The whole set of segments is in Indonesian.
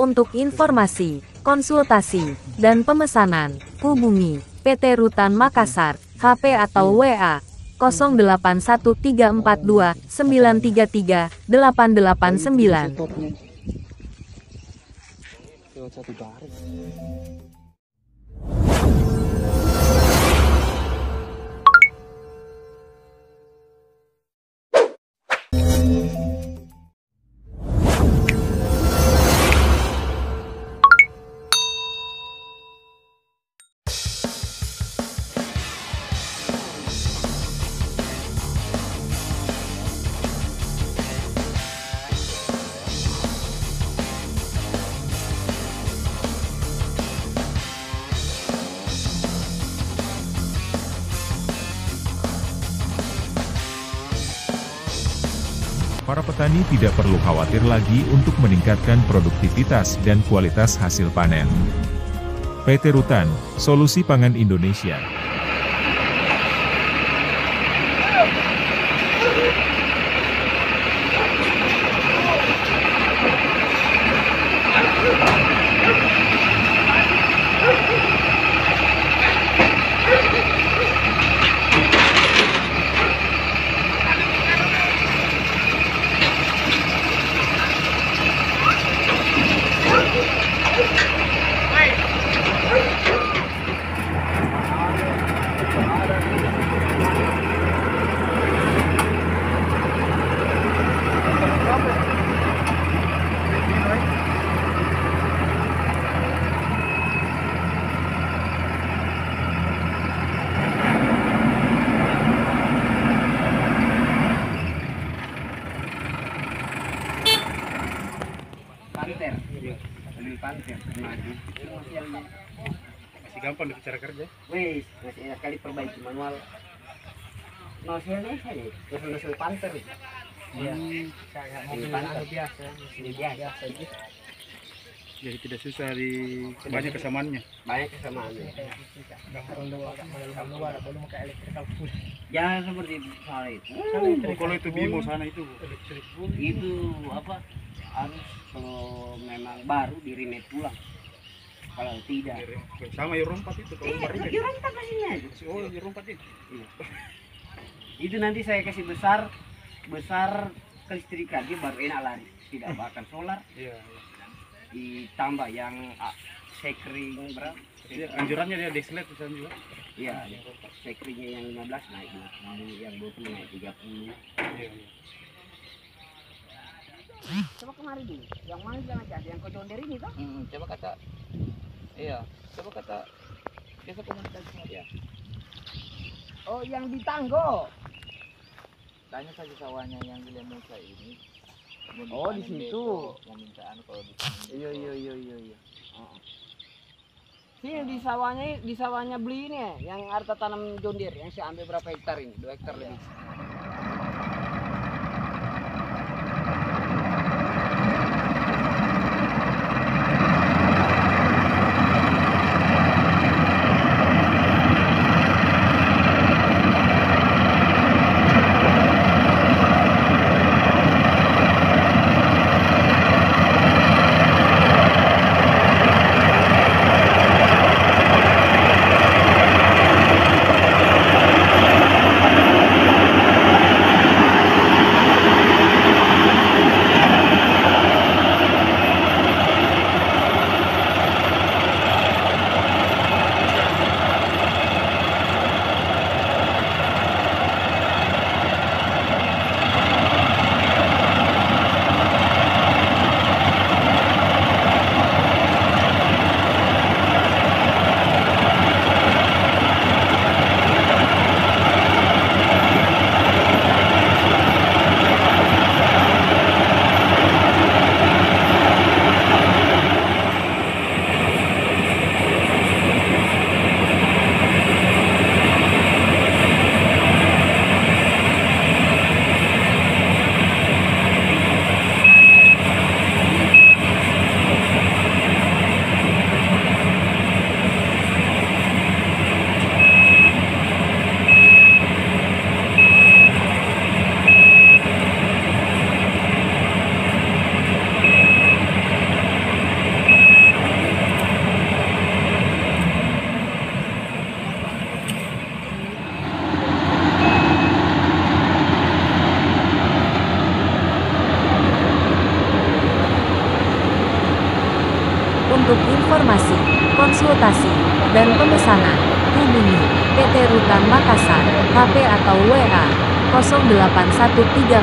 Untuk informasi, konsultasi, dan pemesanan, hubungi PT Rutan Makassar, HP atau WA 081342 933 889. satu garis Para petani tidak perlu khawatir lagi untuk meningkatkan produktivitas dan kualitas hasil panen. PT Rutan, Solusi Pangan Indonesia. panter lebih panter masih gampang bicara kerja. Wis masih enak kali perbaiki manual. Noselnya saja nosel nosel panter. Iya. Kayak mobil panter. biasa ini biasa. jadi tidak susah di banyak kesamaannya. Banyak kesamaannya. Jangan seperti soal itu. Oh, kalau itu bimo sana itu. Itu apa harus kalau memang baru di remake pulang kalau tidak. Sama ya rompat itu kalau iya ya rompat kasihnya aja. Oh rompat itu Iya. itu nanti saya kasih besar besar kelistrikan dia baru enak lari. Tidak bahkan solar. Iya iya. ditambah yang ah, sekring berapa? Iya, anjurannya dia dexlet di sana juga iya. Sekringnya yang 15 naik 20 yang 20 naik 30 iya iya. Coba kemari dulu. Yang mana jangan ada yang koconder ini toh? Hmm, coba kata iya coba kata kita komunikasi sama dia oh yang di tanggo tanya saja sawahnya yang di Lemusa ini Oh, di situ. mau minta anu kalau dipanen iya besok. iya iya iya iya Sini di sawahnya di sawahnya beli ini ya, yang harta tanam John Deere yang saya ambil berapa hektar ini? Dua hektar lebih. Informasi, konsultasi, dan pemesanan, hubungi PT Rutan Makassar, HP atau WA 081342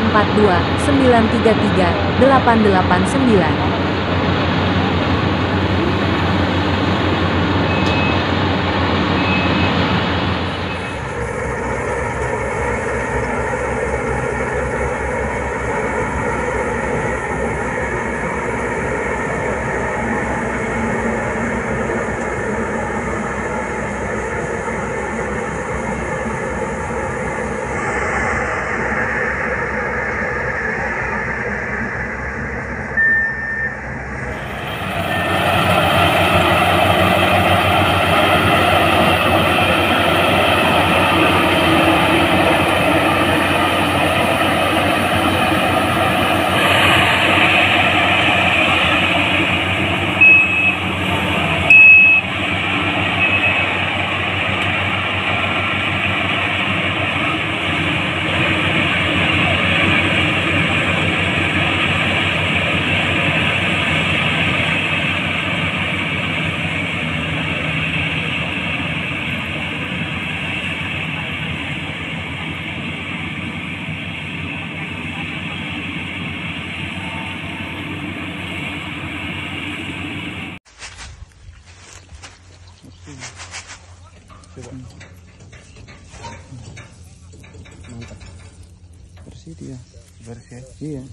dia Bersih. iya.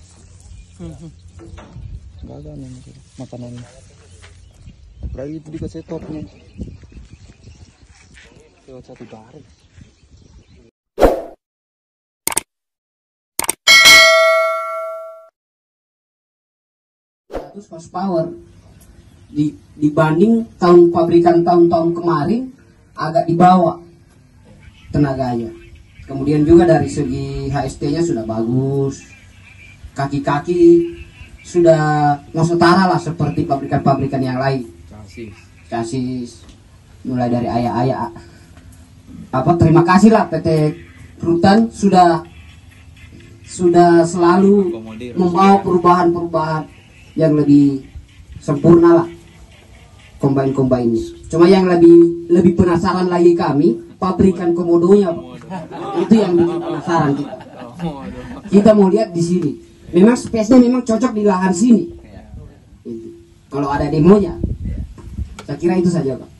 Nggak ada nih makanannya apalagi itu dikasih topnya lewat satu garis Terus horsepower di, dibanding tahun pabrikan tahun-tahun kemarin agak di bawah tenaganya. Kemudian juga dari segi HST-nya sudah bagus, kaki-kaki sudah mau setara lah seperti pabrikan-pabrikan yang lain. kasih Kasih mulai dari ayah-ayah apa terima kasih lah PT Rutan sudah sudah selalu membawa perubahan-perubahan yang lebih sempurna lah ini. Cuma yang lebih lebih penasaran lagi kami pabrikan komodonya Pak. Itu yang penasaran kita. Kita mau lihat di sini. Memang space-nya memang cocok di lahan sini. Kalau ada demonya, saya kira itu saja pak.